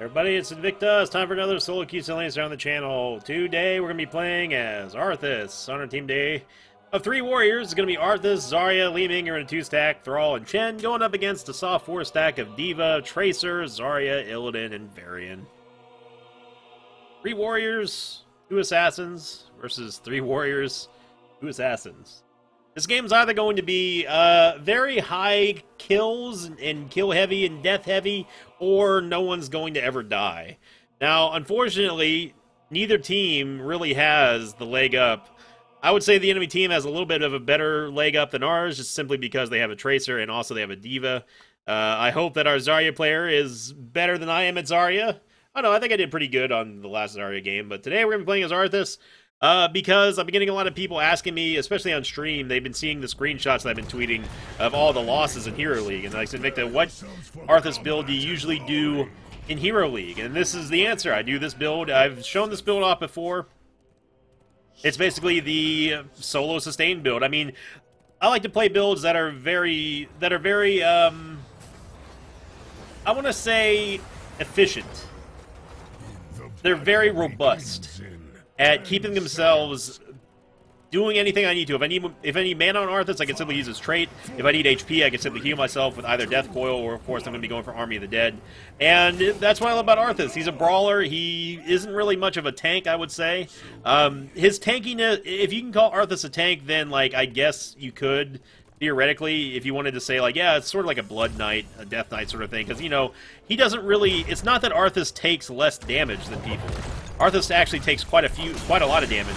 Everybody, it's Sinvicta. It's time for another solo queue Silliness on the channel. Today, we're going to be playing as Arthas on our team day of three warriors. It's going to be Arthas, Zarya, Li Ming are in a two-stack, Thrall, and Chen, going up against a soft four-stack of D.Va, Tracer, Zarya, Illidan, and Varian. Three warriors, two assassins, versus three warriors, two assassins. This game's either going to be uh, very high kills and kill heavy and death heavy, or no one's going to ever die. Now, unfortunately, neither team really has the leg up. I would say the enemy team has a little bit of a better leg up than ours, just simply because they have a Tracer and also they have a D.Va. Uh, I hope that our Zarya player is better than I am at Zarya. I don't know, I think I did pretty good on the last Zarya game, but today we're going to be playing as Arthas. Uh, because I've been getting a lot of people asking me, especially on stream, they've been seeing the screenshots that I've been tweeting of all the losses in Hero League. And I said, Victor, what Arthas build do you usually do in Hero League? And this is the answer. I do this build. I've shown this build off before. It's basically the solo sustain build. I mean, I like to play builds that are very, that are very, um, I want to say efficient. They're very robust at keeping themselves doing anything I need to. If I need if need mana on Arthas, I can simply use his trait. If I need HP, I can simply heal myself with either Death Coil or, of course, I'm going to be going for Army of the Dead. And that's what I love about Arthas. He's a brawler. He isn't really much of a tank, I would say. Um, his tankiness, if you can call Arthas a tank, then, like, I guess you could theoretically, if you wanted to say, like, yeah, it's sort of like a Blood Knight, a Death Knight sort of thing, because, you know, he doesn't really... It's not that Arthas takes less damage than people. Arthas actually takes quite a few, quite a lot of damage.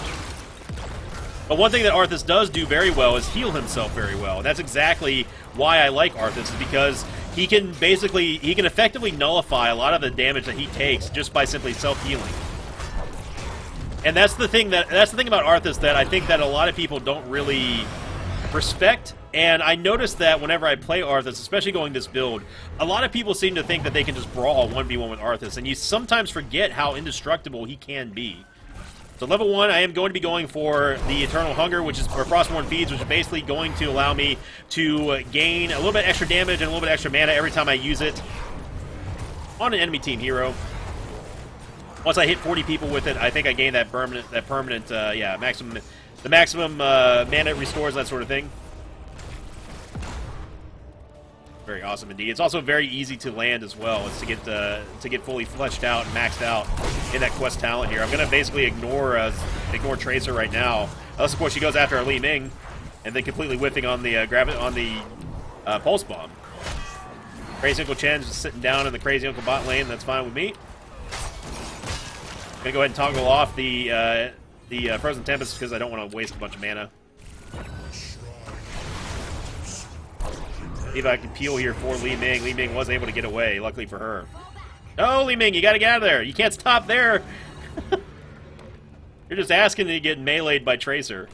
But one thing that Arthas does do very well is heal himself very well. That's exactly why I like Arthas, is because he can basically, he can effectively nullify a lot of the damage that he takes just by simply self-healing. And that's the thing that, that's the thing about Arthas that I think that a lot of people don't really respect and I noticed that whenever I play Arthas, especially going this build, a lot of people seem to think that they can just brawl 1v1 with Arthas, and you sometimes forget how indestructible he can be. So level 1, I am going to be going for the Eternal Hunger, which is for Frostmourne Feeds, which is basically going to allow me to gain a little bit extra damage and a little bit extra mana every time I use it on an enemy team hero. Once I hit 40 people with it, I think I gain that permanent, that permanent, uh, yeah, maximum, the maximum uh, mana restores, that sort of thing. Very awesome indeed. It's also very easy to land as well. It's to get uh, to get fully fleshed out and maxed out in that quest talent here. I'm gonna basically ignore uh, ignore Tracer right now. Unless of course she goes after Li Ming, and then completely whiffing on the uh, grab it on the uh, pulse bomb. Crazy Uncle Chen's just sitting down in the Crazy Uncle bot lane. That's fine with me. Gonna go ahead and toggle off the uh, the uh, Frozen Tempest because I don't want to waste a bunch of mana. If I can peel here for Li Ming. Li Ming was able to get away, luckily for her. No, Li Ming, you gotta get out of there. You can't stop there. You're just asking to get meleeed by Tracer.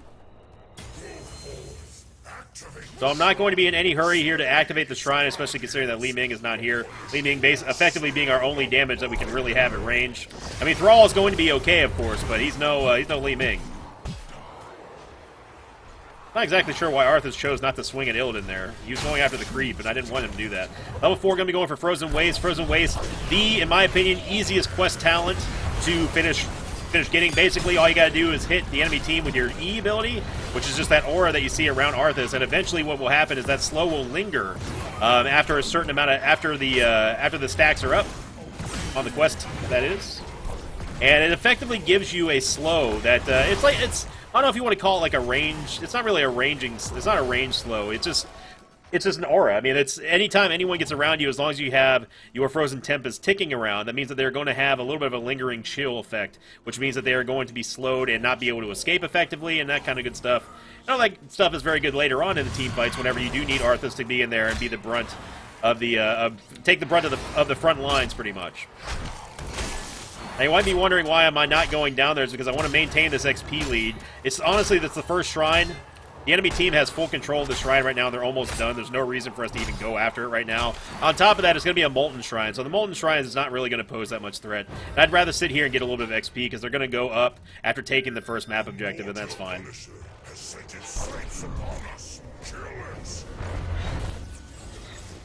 So I'm not going to be in any hurry here to activate the Shrine, especially considering that Li Ming is not here. Li Ming base effectively being our only damage that we can really have at range. I mean, Thrall is going to be okay, of course, but he's no uh, he's no Li Ming. Not exactly sure why Arthas chose not to swing at Illidan there. He was going after the creep, and I didn't want him to do that. Level 4 going to be going for Frozen Waste. Frozen Waste, the, in my opinion, easiest quest talent to finish finish getting. Basically, all you got to do is hit the enemy team with your E ability, which is just that aura that you see around Arthas, and eventually what will happen is that slow will linger um, after a certain amount of, after the, uh, after the stacks are up on the quest, that is. And it effectively gives you a slow that, uh, it's like, it's, I don't know if you want to call it like a range. It's not really a ranging. It's not a range slow. It's just it's just an aura. I mean, it's anytime anyone gets around you, as long as you have your frozen tempest ticking around, that means that they're going to have a little bit of a lingering chill effect, which means that they are going to be slowed and not be able to escape effectively, and that kind of good stuff. And all that stuff is very good later on in the team fights, whenever you do need Arthas to be in there and be the brunt of the uh, of, take the brunt of the of the front lines, pretty much. Now you might be wondering why am I not going down there is because I want to maintain this XP lead. It's honestly, that's the first shrine. The enemy team has full control of the shrine right now. They're almost done. There's no reason for us to even go after it right now. On top of that, it's going to be a Molten Shrine. So the Molten Shrine is not really going to pose that much threat. And I'd rather sit here and get a little bit of XP because they're going to go up after taking the first map objective, and that's fine.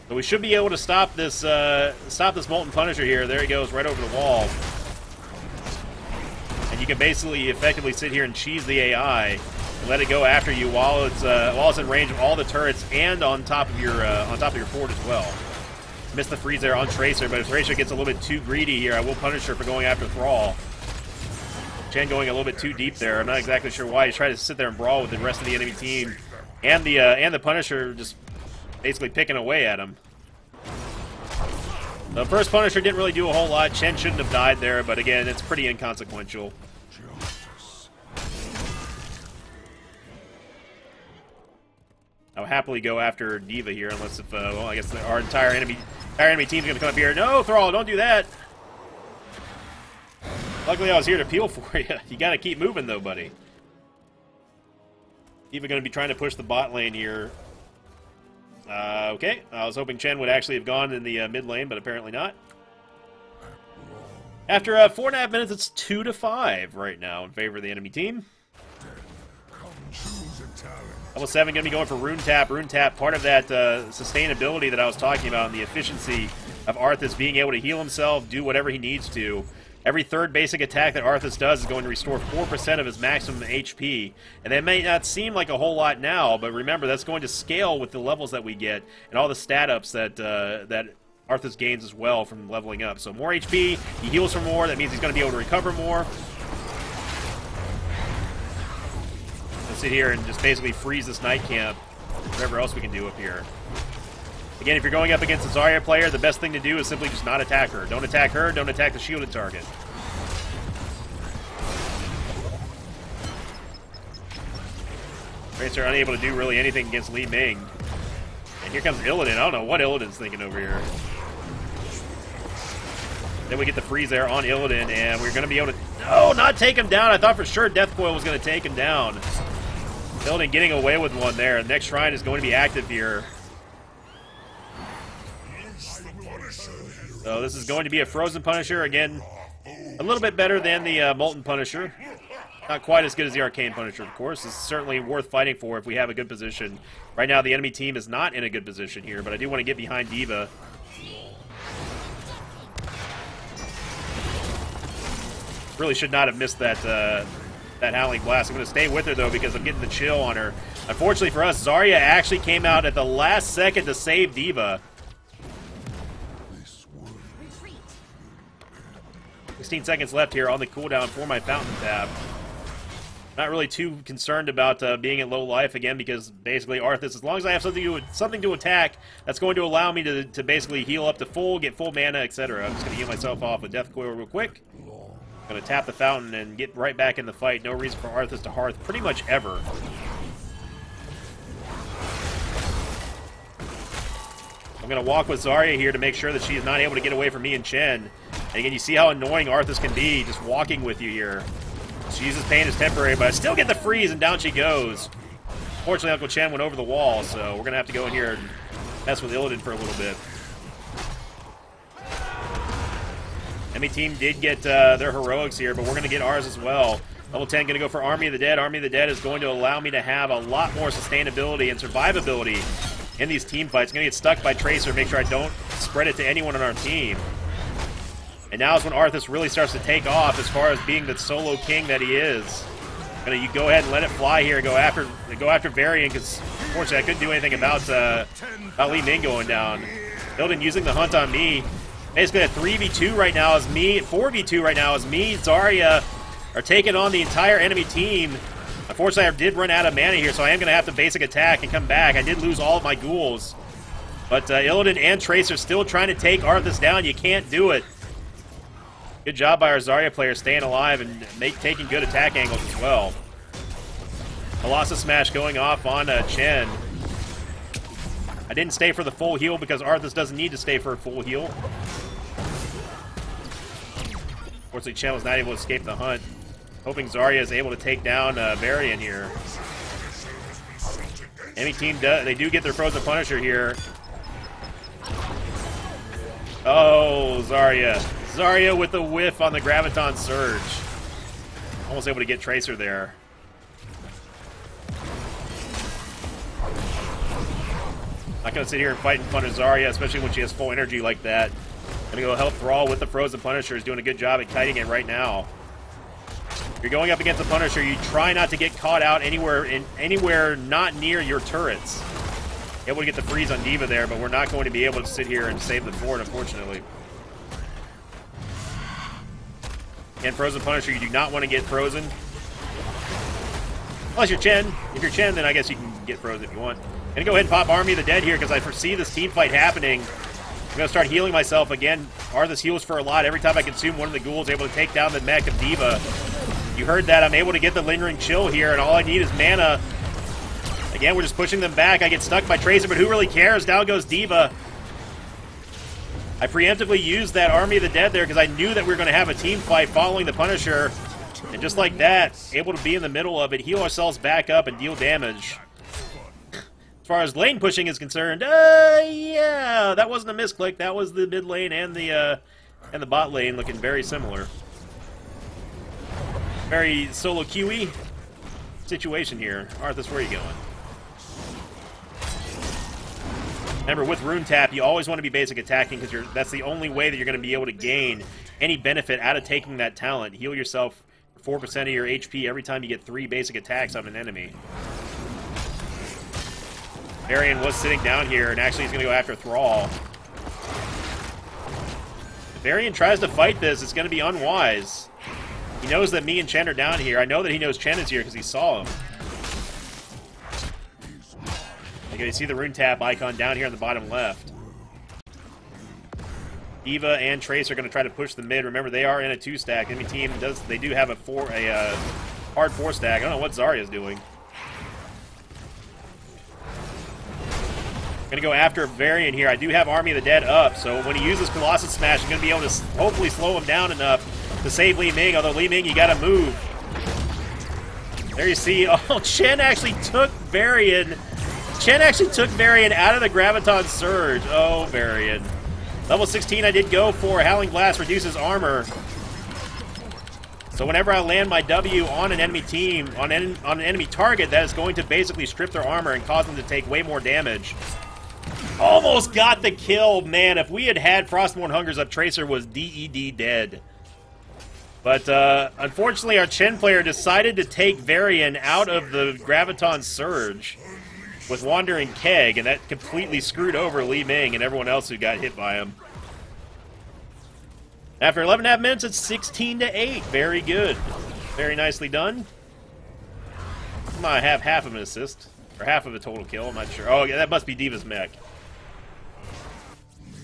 So we should be able to stop this uh, stop this Molten Punisher here. There he goes, right over the wall. You can basically effectively sit here and cheese the AI and let it go after you while it's uh, while it's in range of all the turrets and on top of your uh, on top of your fort as well. Missed the freeze there on Tracer, but if Tracer gets a little bit too greedy here, I will punish her for going after Thrall. Chen going a little bit too deep there. I'm not exactly sure why. He's trying to sit there and brawl with the rest of the enemy team, and the uh, and the Punisher just basically picking away at him. The first Punisher didn't really do a whole lot. Chen shouldn't have died there, but again, it's pretty inconsequential. I'll happily go after D.Va here, unless if, uh, well, I guess our entire enemy, entire enemy team's gonna come up here. No, Thrall, don't do that! Luckily, I was here to peel for you. You gotta keep moving, though, buddy. D.Va gonna be trying to push the bot lane here. Uh, okay, I was hoping Chen would actually have gone in the uh, mid lane, but apparently not. After uh, four and a half minutes, it's two to five right now in favor of the enemy team. Level 7 going to be going for Rune Tap. Rune Tap, part of that uh, sustainability that I was talking about and the efficiency of Arthas being able to heal himself, do whatever he needs to. Every third basic attack that Arthas does is going to restore 4% of his maximum HP. And that may not seem like a whole lot now, but remember, that's going to scale with the levels that we get and all the stat ups that, uh, that Arthas gains as well from leveling up. So more HP, he heals for more, that means he's going to be able to recover more. Let's sit here and just basically freeze this night camp. Whatever else we can do up here. Again, if you're going up against a Zarya player, the best thing to do is simply just not attack her. Don't attack her, don't attack the shielded target. Tracer unable to do really anything against Li Ming. And here comes Illidan. I don't know what Illidan's thinking over here. Then we get the freeze there on Illidan, and we're going to be able to... No, not take him down. I thought for sure Death Coil was going to take him down. Illidan getting away with one there. The next shrine is going to be active here. So this is going to be a Frozen Punisher. Again, a little bit better than the uh, Molten Punisher. Not quite as good as the Arcane Punisher, of course. It's certainly worth fighting for if we have a good position. Right now, the enemy team is not in a good position here, but I do want to get behind D.Va. Really should not have missed that uh, that Howling Blast. I'm going to stay with her, though, because I'm getting the chill on her. Unfortunately for us, Zarya actually came out at the last second to save D.Va. 16 seconds left here on the cooldown for my Fountain Tab. Not really too concerned about uh, being at low life again because basically Arthas, as long as I have something to something to attack, that's going to allow me to, to basically heal up to full, get full mana, etc. I'm just going to heal myself off with Death Coil real quick. Gonna tap the fountain and get right back in the fight. No reason for Arthas to hearth pretty much ever. I'm gonna walk with Zarya here to make sure that she is not able to get away from me and Chen. And again, you see how annoying Arthas can be just walking with you here. She uses pain is temporary, but I still get the freeze and down she goes. Fortunately, Uncle Chen went over the wall, so we're gonna have to go in here and mess with Illidan for a little bit. Enemy team did get uh, their heroics here, but we're going to get ours as well. Level 10 going to go for Army of the Dead. Army of the Dead is going to allow me to have a lot more sustainability and survivability in these team fights. Going to get stuck by Tracer, make sure I don't spread it to anyone on our team. And now is when Arthas really starts to take off as far as being the solo king that he is. Gonna you go ahead and let it fly here. Go after go after Varian because unfortunately I couldn't do anything about uh, about Li Ming going down. Illidan using the hunt on me. Basically, a 3v2 right now is me, 4v2 right now is me, Zarya, are taking on the entire enemy team. Unfortunately, I did run out of mana here, so I am going to have to basic attack and come back. I did lose all of my ghouls. But uh, Illidan and Tracer still trying to take Arthas down. You can't do it. Good job by our Zarya player staying alive and make, taking good attack angles as well. Colossus Smash going off on uh, Chen. I didn't stay for the full heal because Arthas doesn't need to stay for a full heal. Unfortunately, Chen was not able to escape the hunt. Hoping Zarya is able to take down uh, Varian here. Enemy team, do, they do get their Frozen Punisher here. Oh, Zarya. Zarya with the whiff on the Graviton Surge. Almost able to get Tracer there. Not gonna sit here and fight in front of Zarya, especially when she has full energy like that. Gonna go help Thrall with the Frozen Punisher. Is doing a good job at kiting it right now. If you're going up against the Punisher, you try not to get caught out anywhere in anywhere not near your turrets. Able to get the freeze on D.Va there, but we're not going to be able to sit here and save the fort, unfortunately. And Frozen Punisher, you do not want to get frozen. Unless you're Chen. If you're Chen, then I guess you can get frozen if you want. I'm gonna go ahead and pop Army of the Dead here because I foresee this team fight happening. I'm gonna start healing myself again. Arthas heals for a lot. Every time I consume one of the ghouls, able to take down the mech of D.Va. You heard that. I'm able to get the lingering chill here, and all I need is mana. Again, we're just pushing them back. I get stuck by Tracer, but who really cares? Down goes D.Va. I preemptively used that Army of the Dead there because I knew that we were going to have a team fight following the Punisher. And just like that, able to be in the middle of it, heal ourselves back up and deal damage. As far as lane pushing is concerned, uh, yeah, that wasn't a misclick. That was the mid lane and the uh, and the bot lane looking very similar. Very solo QE situation here. Arthas, where are you going? Remember, with Rune Tap, you always want to be basic attacking because that's the only way that you're going to be able to gain any benefit out of taking that talent. Heal yourself 4% of your HP every time you get three basic attacks on an enemy. Varian was sitting down here, and actually he's going to go after Thrall. If Varian tries to fight this, it's going to be unwise. He knows that me and Chen are down here. I know that he knows Chen is here because he saw him. You see the rune tap icon down here on the bottom left. Eva and Trace are going to try to push the mid. Remember, they are in a two stack. Enemy team does they do have a four a uh, hard four stack. I don't know what Zarya's doing. Gonna go after Varian here. I do have Army of the Dead up, so when he uses Colossus Smash, I'm gonna be able to hopefully slow him down enough to save Li Ming. Although Li Ming, you gotta move. There you see. Oh, Chen actually took Varian. Chen actually took Varian out of the Graviton Surge. Oh, Varian. Level 16 I did go for. Howling Blast reduces armor. So whenever I land my W on an enemy team, on, en on an enemy target, that is going to basically strip their armor and cause them to take way more damage. Almost got the kill, man. If we had had Frostmourne Hungers up, Tracer was DED dead. But uh, unfortunately, our Chen player decided to take Varian out of the Graviton Surge with Wandering Keg, and that completely screwed over Li Ming and everyone else who got hit by him. After 11 and a half minutes, it's 16 to 8. Very good. Very nicely done. I might have half of an assist. Or half of a total kill, I'm not sure. Oh, yeah, that must be D.Va's mech.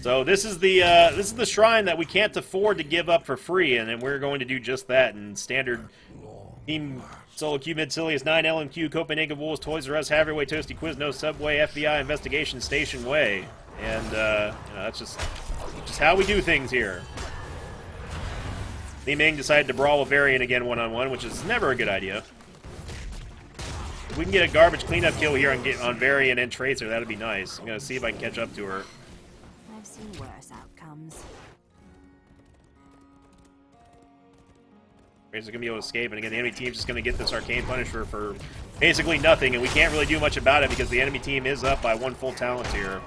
So this is the uh, this is the shrine that we can't afford to give up for free, and then we're going to do just that in standard Team Solo Q Mid Silius 9 LMQ Copenhagen Wolves Toys R Us Haverway Toasty Quizno Subway FBI Investigation Station Way, and uh, you know, that's just just how we do things here. Li Ming decided to brawl with Varian again one on one, which is never a good idea. If we can get a garbage cleanup kill here on, on Varian and Tracer, that'd be nice. I'm gonna see if I can catch up to her. I've seen worse outcomes. Tracer's gonna be able to escape, and again, the enemy team's just gonna get this Arcane Punisher for basically nothing, and we can't really do much about it because the enemy team is up by one full talent here.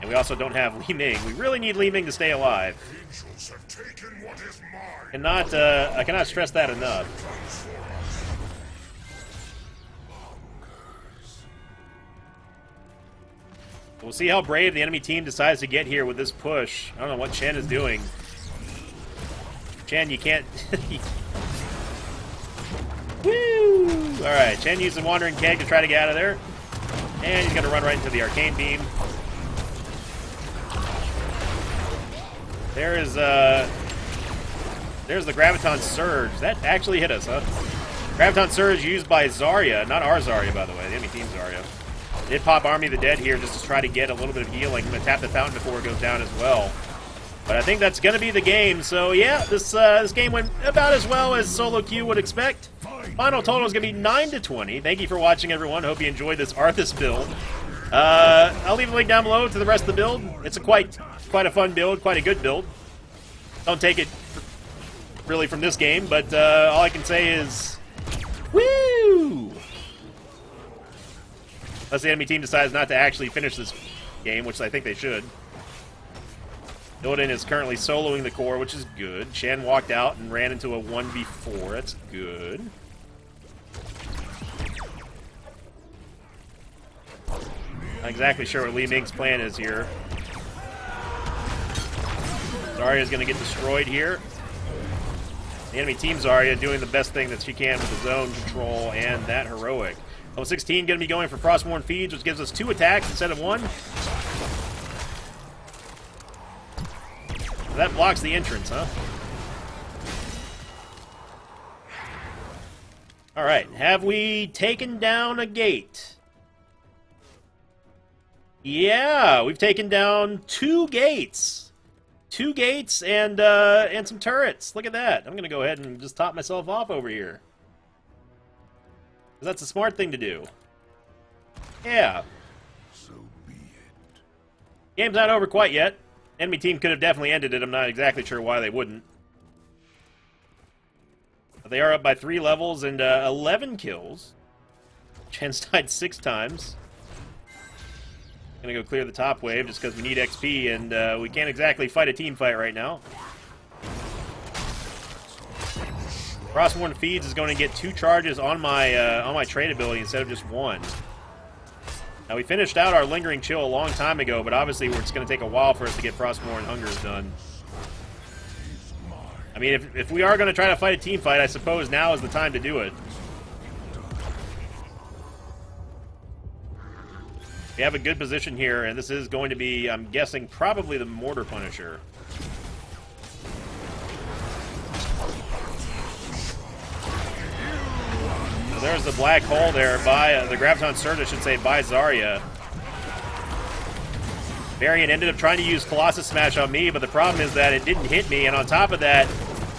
And we also don't have Li Ming. We really need Li Ming to stay alive. And not, uh, I cannot stress that enough. We'll see how brave the enemy team decides to get here with this push. I don't know what Chen is doing. Chen, you can't... Woo! Alright, Chen using Wandering Keg to try to get out of there. And he's going to run right into the Arcane Beam. There is, uh... There's the Graviton Surge. That actually hit us, huh? Graviton Surge used by Zarya. Not our Zarya, by the way. The enemy team Zarya. Did pop Army of the Dead here just to try to get a little bit of healing. I'm going to tap the fountain before it goes down as well. But I think that's going to be the game. So yeah, this uh, this game went about as well as Solo Q would expect. Final total is going to be 9 to 20. Thank you for watching, everyone. Hope you enjoyed this Arthas build. Uh, I'll leave a link down below to the rest of the build. It's a quite quite a fun build, quite a good build. Don't take it really from this game, but uh, all I can say is, woo! Unless the enemy team decides not to actually finish this game, which I think they should. Illidan is currently soloing the core, which is good. Chen walked out and ran into a 1v4. That's good. Not exactly sure what Li Ming's plan is here. Zarya's going to get destroyed here. The enemy team Zarya doing the best thing that she can with the zone control and that heroic. Level 16 going to be going for Frostmourne Feeds, which gives us two attacks instead of one. that blocks the entrance, huh? Alright, have we taken down a gate? Yeah, we've taken down two gates. Two gates and uh, and some turrets. Look at that. I'm going to go ahead and just top myself off over here. Because that's a smart thing to do. Yeah. So be it. Game's not over quite yet. Enemy team could have definitely ended it. I'm not exactly sure why they wouldn't. But they are up by three levels and uh, 11 kills. Chen's died six times. Gonna go clear the top wave just because we need XP and uh, we can't exactly fight a team fight right now. Frostmourne Feeds is going to get two charges on my uh, on my trade ability instead of just one. Now, we finished out our Lingering Chill a long time ago, but obviously it's going to take a while for us to get Frostmourne Hungers done. I mean, if, if we are going to try to fight a team fight, I suppose now is the time to do it. We have a good position here, and this is going to be, I'm guessing, probably the Mortar Punisher. There's the black hole there by, uh, the Graviton Surge, I should say, by Zarya. Varian ended up trying to use Colossus Smash on me, but the problem is that it didn't hit me, and on top of that,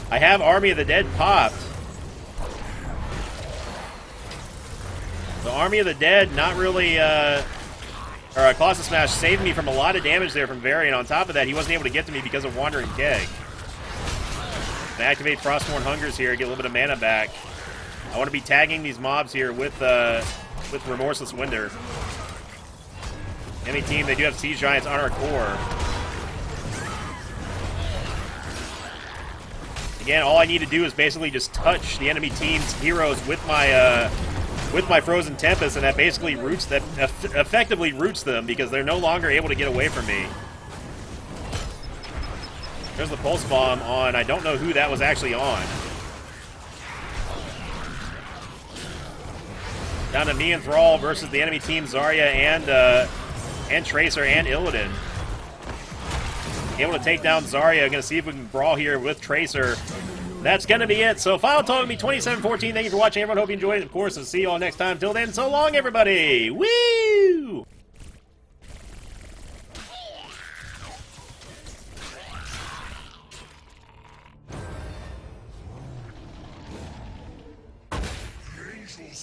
I have Army of the Dead popped. The Army of the Dead not really uh, or uh, Colossus Smash saved me from a lot of damage there from Varian. On top of that, he wasn't able to get to me because of Wandering Keg. I activate Frostmourne Hungers here, get a little bit of mana back. I want to be tagging these mobs here with uh, with Remorseless Winter. Enemy team, they do have Siege Giants on our core. Again, all I need to do is basically just touch the enemy team's heroes with my uh, with my Frozen Tempest, and that basically roots that effectively roots them because they're no longer able to get away from me. There's the Pulse Bomb on, I don't know who that was actually on. Down to me and Thrall versus the enemy team, Zarya and, uh, and Tracer and Illidan. Able to take down Zarya. I'm gonna see if we can brawl here with Tracer that's going to be it. So final total will be 27-14. Thank you for watching, everyone. Hope you enjoyed it. Of course, I'll see you all next time. Till then, so long, everybody. Woo!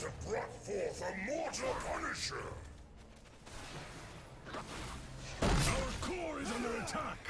Have brought forth a Mortar Punisher. Our core is under attack.